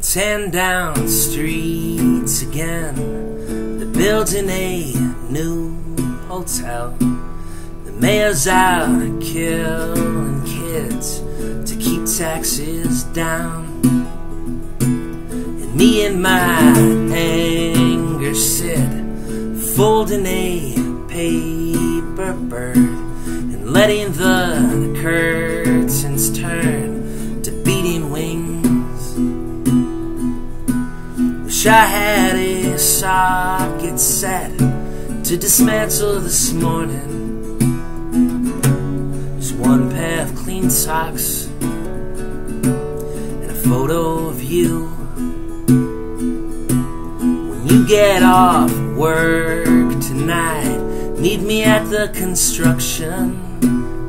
and ten down streets again. They're building a new hotel. The mayor's out killing kids to keep taxes down. And me and my anger sit folding a paper bird and letting the curtains turn Wish I had a socket set to dismantle this morning. Just one pair of clean socks and a photo of you. When you get off work tonight, meet me at the construction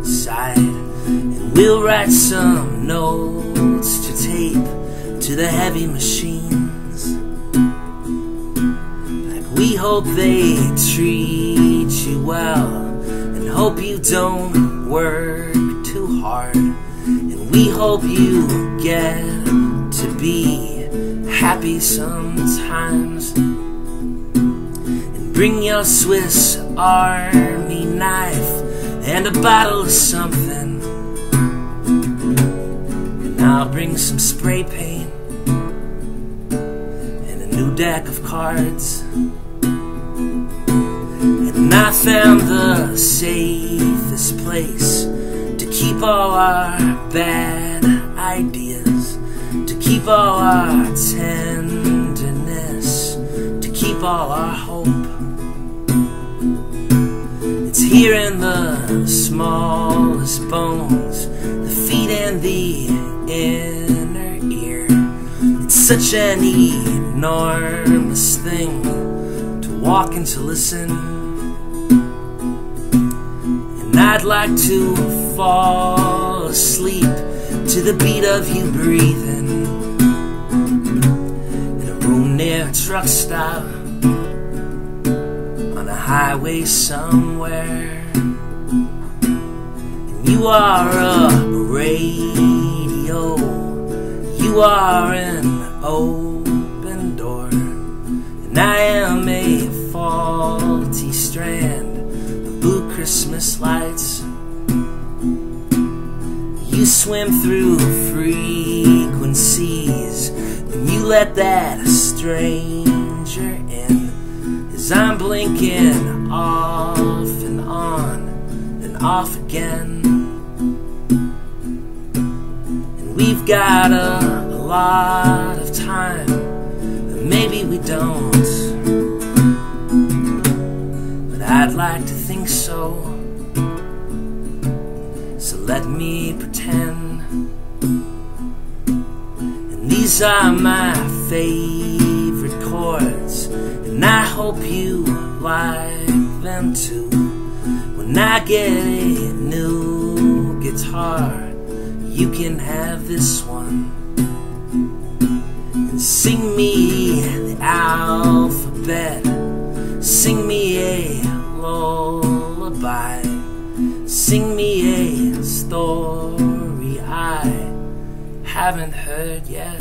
site, and we'll write some notes to tape to the heavy machines. We hope they treat you well, and hope you don't work too hard, and we hope you get to be happy sometimes. And bring your Swiss Army knife and a bottle of something. And I'll bring some spray paint deck of cards. And I found the safest place to keep all our bad ideas, to keep all our tenderness, to keep all our hope. It's here in the smallest bones, the feet and the. It's such an enormous thing to walk and to listen. And I'd like to fall asleep to the beat of you breathing in a room near a truck stop on a highway somewhere. And you are a radio, you are an open door, and I am a faulty strand of blue Christmas lights. You swim through frequencies, and you let that stranger in. As I'm blinking off and on and off again. And we've got a, a lot of time, but maybe we don't. But I'd like to think so. So let me pretend. And these are my favorite chords. And I hope you like them too. When I get a new guitar, you can have this one. Sing me the alphabet. Sing me a lullaby. Sing me a story I haven't heard yet.